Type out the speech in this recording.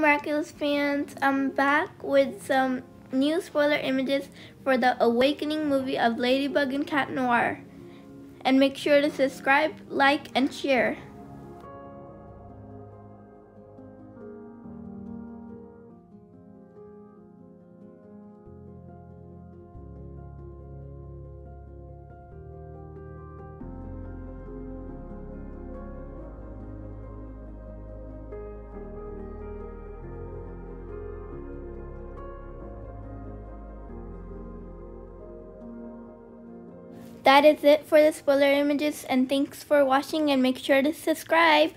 Miraculous fans, I'm back with some new spoiler images for the Awakening movie of Ladybug and Cat Noir. And make sure to subscribe, like, and share. That is it for the spoiler images and thanks for watching and make sure to subscribe.